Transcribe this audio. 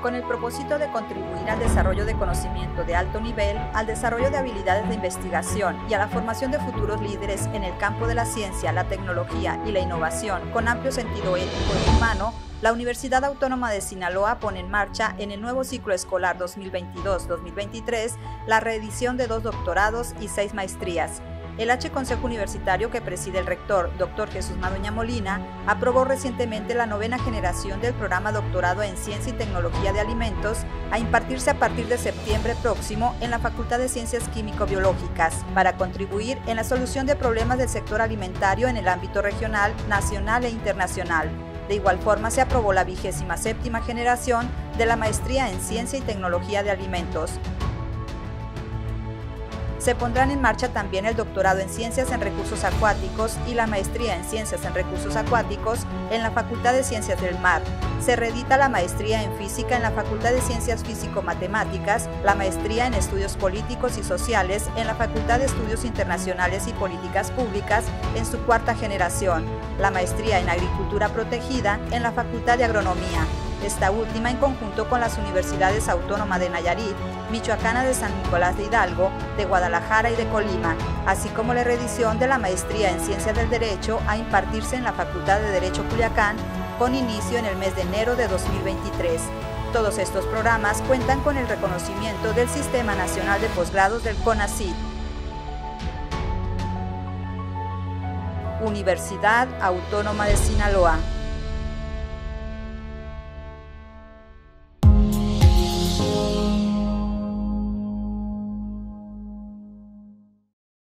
con el propósito de contribuir al desarrollo de conocimiento de alto nivel, al desarrollo de habilidades de investigación y a la formación de futuros líderes en el campo de la ciencia, la tecnología y la innovación. Con amplio sentido ético y humano, la Universidad Autónoma de Sinaloa pone en marcha en el nuevo ciclo escolar 2022-2023 la reedición de dos doctorados y seis maestrías el H Consejo Universitario que preside el rector, Dr. Jesús Madueña Molina, aprobó recientemente la novena generación del programa Doctorado en Ciencia y Tecnología de Alimentos a impartirse a partir de septiembre próximo en la Facultad de Ciencias Químico-Biológicas para contribuir en la solución de problemas del sector alimentario en el ámbito regional, nacional e internacional. De igual forma, se aprobó la vigésima séptima generación de la Maestría en Ciencia y Tecnología de Alimentos, se pondrán en marcha también el doctorado en Ciencias en Recursos Acuáticos y la maestría en Ciencias en Recursos Acuáticos en la Facultad de Ciencias del Mar. Se reedita la maestría en Física en la Facultad de Ciencias Físico-Matemáticas, la maestría en Estudios Políticos y Sociales en la Facultad de Estudios Internacionales y Políticas Públicas en su cuarta generación, la maestría en Agricultura Protegida en la Facultad de Agronomía, esta última en conjunto con las Universidades Autónoma de Nayarit, Michoacana de San Nicolás de Hidalgo, de Guadalajara y de Colima, así como la reedición de la maestría en Ciencias del Derecho a impartirse en la Facultad de Derecho Culiacán con inicio en el mes de enero de 2023. Todos estos programas cuentan con el reconocimiento del Sistema Nacional de Posgrados del CONACYT. Universidad Autónoma de Sinaloa.